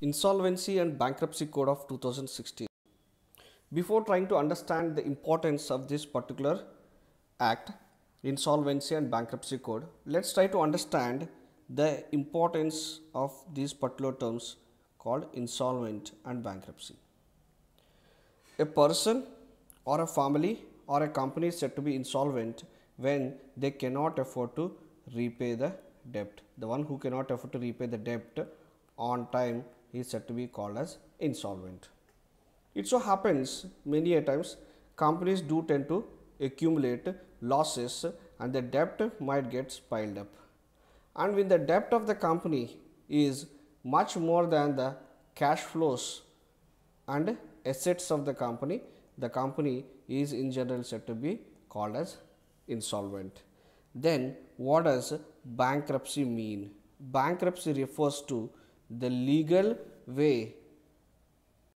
Insolvency and Bankruptcy Code of 2016. Before trying to understand the importance of this particular act, Insolvency and Bankruptcy Code, let's try to understand the importance of these particular terms called insolvent and bankruptcy. A person or a family or a company is said to be insolvent when they cannot afford to repay the debt. The one who cannot afford to repay the debt on time is said to be called as insolvent. It so happens many a times companies do tend to accumulate losses and the debt might get piled up. And when the debt of the company is much more than the cash flows and assets of the company, the company is in general said to be called as insolvent. Then what does bankruptcy mean? Bankruptcy refers to the legal way,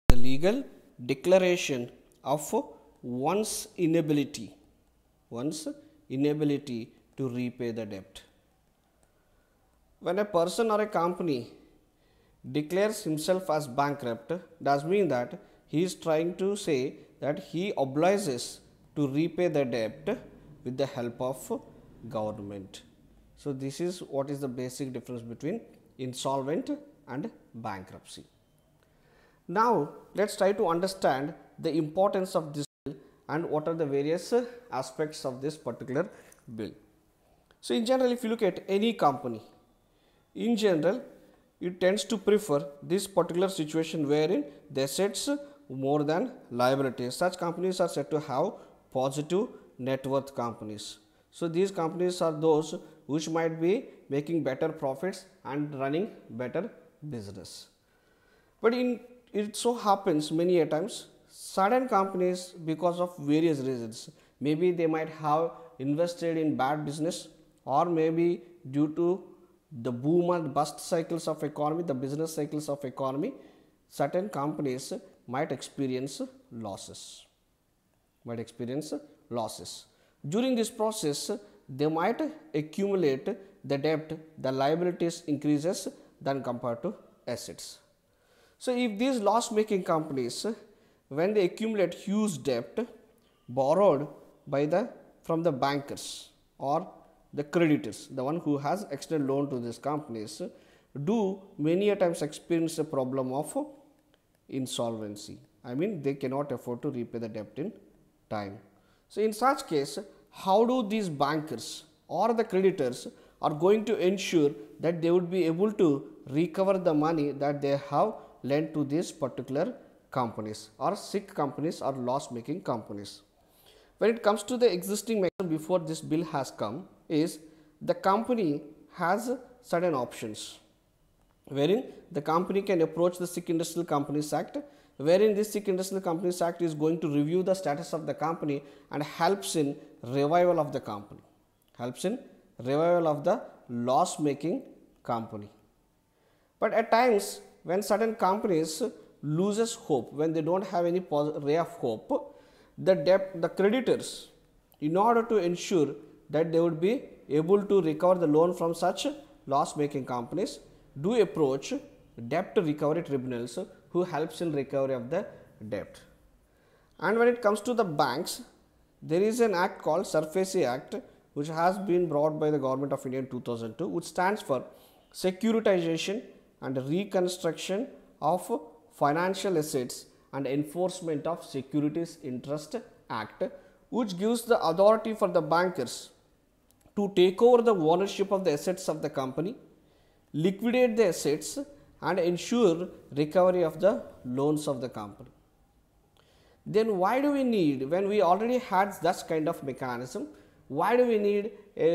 the legal declaration of one's inability, one's inability to repay the debt. When a person or a company declares himself as bankrupt, does mean that he is trying to say that he obliges to repay the debt with the help of government. So, this is what is the basic difference between insolvent and bankruptcy. Now, let us try to understand the importance of this bill and what are the various aspects of this particular bill. So, in general if you look at any company, in general it tends to prefer this particular situation wherein the assets more than liabilities. Such companies are said to have positive net worth companies. So, these companies are those which might be making better profits and running better business. But in it so happens many a times certain companies because of various reasons maybe they might have invested in bad business or maybe due to the boom and bust cycles of economy the business cycles of economy certain companies might experience losses might experience losses during this process they might accumulate the debt the liabilities increases than compared to assets so, if these loss making companies when they accumulate huge debt borrowed by the from the bankers or the creditors the one who has extended loan to these companies do many a times experience a problem of insolvency. I mean they cannot afford to repay the debt in time. So, in such case how do these bankers or the creditors are going to ensure that they would be able to recover the money that they have lent to these particular companies or sick companies or loss making companies. When it comes to the existing mechanism before this bill has come is the company has certain options wherein the company can approach the Sick Industrial Companies Act wherein this Sick Industrial Companies Act is going to review the status of the company and helps in revival of the company, helps in revival of the loss making company. But at times when certain companies loses hope, when they don't have any ray of hope, the debt, the creditors, in order to ensure that they would be able to recover the loan from such loss making companies, do approach debt recovery tribunals who helps in recovery of the debt. And when it comes to the banks, there is an act called SARFAESI Act which has been brought by the government of India in 2002 which stands for securitization and reconstruction of financial assets and enforcement of securities interest act which gives the authority for the bankers to take over the ownership of the assets of the company liquidate the assets and ensure recovery of the loans of the company. Then why do we need when we already had that kind of mechanism why do we need a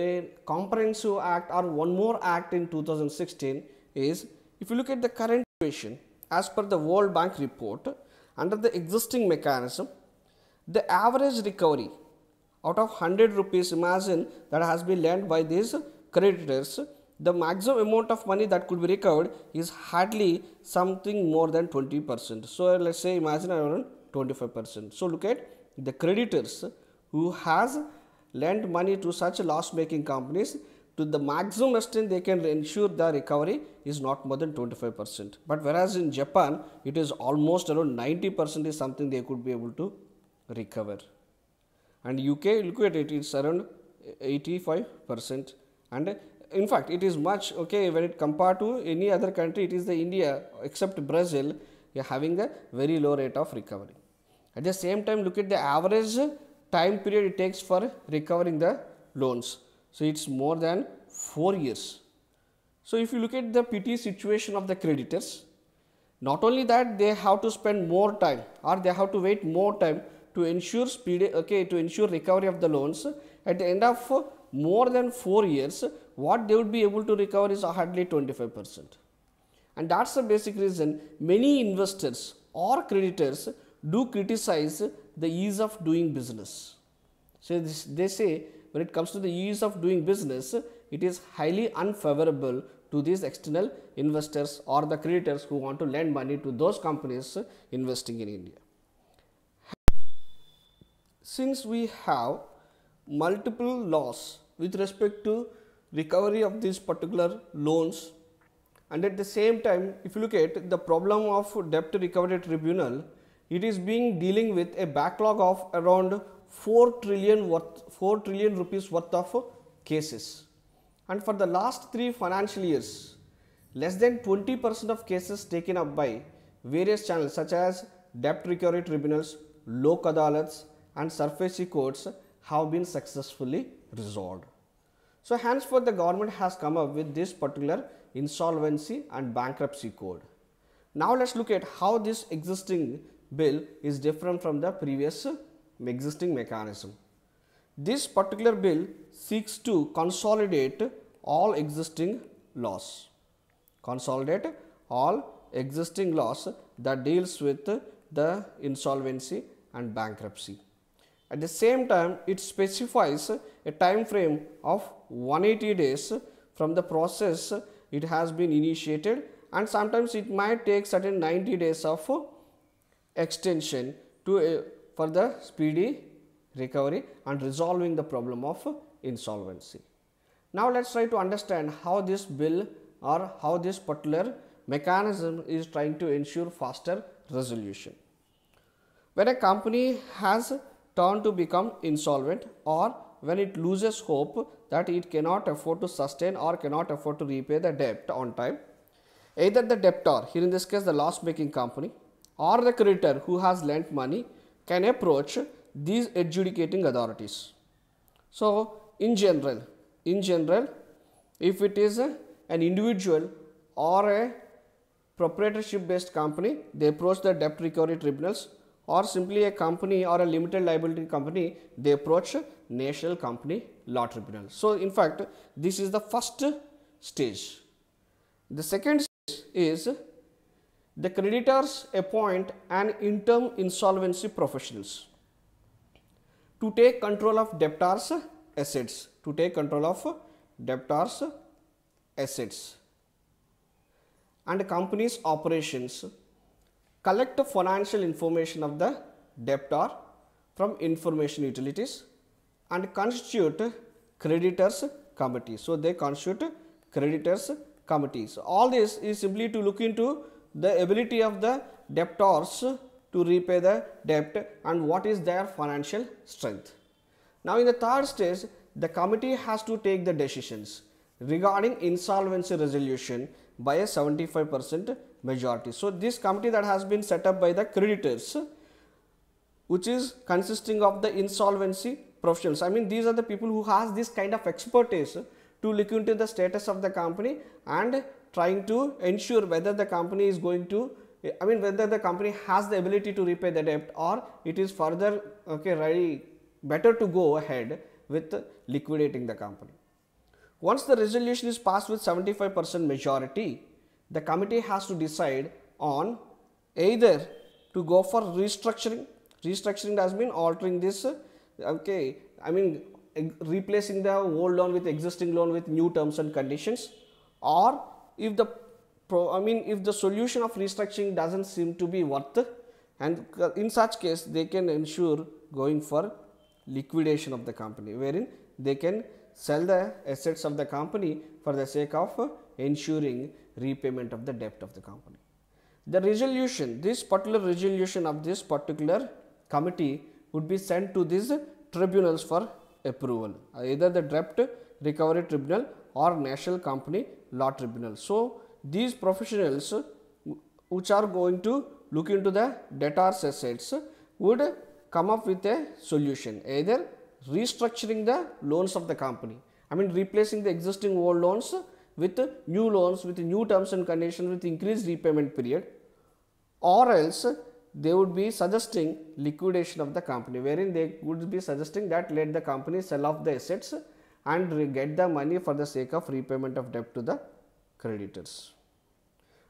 comprehensive act or one more act in 2016 is if you look at the current situation, as per the World Bank report, under the existing mechanism, the average recovery out of 100 rupees, imagine that has been lent by these creditors, the maximum amount of money that could be recovered is hardly something more than 20 percent. So, let us say imagine around 25 percent. So, look at the creditors who has lent money to such loss making companies to the maximum extent they can ensure the recovery is not more than 25 percent. But whereas in Japan, it is almost around 90 percent is something they could be able to recover. And UK, look at it, it's around 85 percent. And in fact, it is much okay when it compared to any other country. It is the India except Brazil, having a very low rate of recovery. At the same time, look at the average time period it takes for recovering the loans. So, it is more than 4 years. So, if you look at the PT situation of the creditors, not only that they have to spend more time or they have to wait more time to ensure speed okay to ensure recovery of the loans at the end of more than 4 years what they would be able to recover is hardly 25 percent and that is the basic reason many investors or creditors do criticize the ease of doing business. So, this, they say when it comes to the ease of doing business, it is highly unfavorable to these external investors or the creditors who want to lend money to those companies investing in India. Since we have multiple laws with respect to recovery of these particular loans and at the same time if you look at the problem of debt recovery tribunal it is being dealing with a backlog of around 4 trillion worth 4 trillion rupees worth of cases and for the last 3 financial years less than 20 percent of cases taken up by various channels such as debt recovery tribunals lok adalats and SARFAESI courts have been successfully resolved so henceforth the government has come up with this particular insolvency and bankruptcy code. Now let us look at how this existing bill is different from the previous existing mechanism. This particular bill seeks to consolidate all existing laws, consolidate all existing laws that deals with the insolvency and bankruptcy. At the same time, it specifies a time frame of 180 days from the process it has been initiated and sometimes it might take certain 90 days of extension to uh, for the speedy recovery and resolving the problem of insolvency. Now, let us try to understand how this bill or how this particular mechanism is trying to ensure faster resolution. When a company has turned to become insolvent or when it loses hope that it cannot afford to sustain or cannot afford to repay the debt on time. Either the debtor, here in this case the loss making company or the creditor who has lent money can approach these adjudicating authorities. So, in general, in general, if it is a, an individual or a proprietorship based company, they approach the debt recovery tribunals or simply a company or a limited liability company, they approach national company law tribunal. So, in fact, this is the first stage. The second stage is the creditors appoint an interim insolvency professionals to take control of debtors assets, to take control of debtors assets and company's operations collect financial information of the debtor from information utilities and constitute creditors committee. So, they constitute creditors committees. All this is simply to look into the ability of the debtors to repay the debt and what is their financial strength. Now, in the third stage, the committee has to take the decisions regarding insolvency resolution by a 75 percent majority. So, this committee that has been set up by the creditors which is consisting of the insolvency professionals. I mean these are the people who has this kind of expertise to look into the status of the company and trying to ensure whether the company is going to I mean whether the company has the ability to repay the debt or it is further okay ready better to go ahead with liquidating the company. Once the resolution is passed with 75 percent majority, the committee has to decide on either to go for restructuring. Restructuring has been altering this, okay, I mean replacing the old loan with existing loan with new terms and conditions or if the pro, I mean if the solution of restructuring doesn't seem to be worth and in such case they can ensure going for liquidation of the company wherein they can sell the assets of the company for the sake of ensuring repayment of the debt of the company. The resolution, this particular resolution of this particular committee would be sent to these tribunals for approval, either the debt recovery tribunal or national company law tribunal. So, these professionals which are going to look into the debtors assets would come up with a solution either restructuring the loans of the company I mean replacing the existing old loans with new loans with new terms and conditions with increased repayment period or else they would be suggesting liquidation of the company wherein they would be suggesting that let the company sell off the assets and get the money for the sake of repayment of debt to the creditors.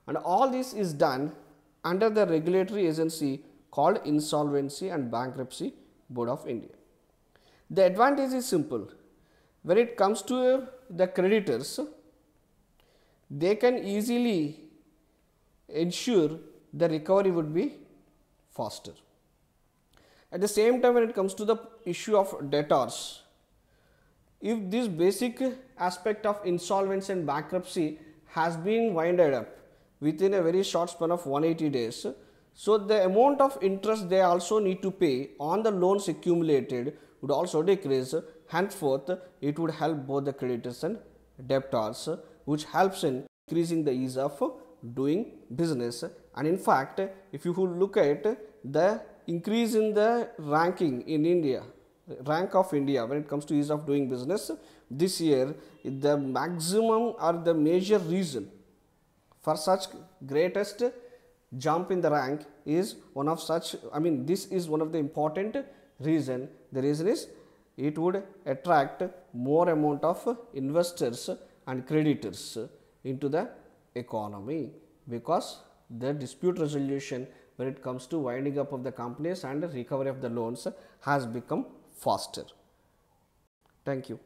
And all this is done under the regulatory agency called Insolvency and Bankruptcy Board of India. The advantage is simple. When it comes to the creditors, they can easily ensure the recovery would be faster. At the same time, when it comes to the issue of debtors, if this basic aspect of insolvency and bankruptcy has been winded up within a very short span of 180 days, so the amount of interest they also need to pay on the loans accumulated would also decrease. Henceforth, it would help both the creditors and debtors, which helps in increasing the ease of doing business. And in fact, if you look at the increase in the ranking in India, rank of India when it comes to ease of doing business, this year the maximum or the major reason for such greatest jump in the rank is one of such I mean this is one of the important reason. The reason is it would attract more amount of investors and creditors into the economy because the dispute resolution when it comes to winding up of the companies and recovery of the loans has become faster. Thank you.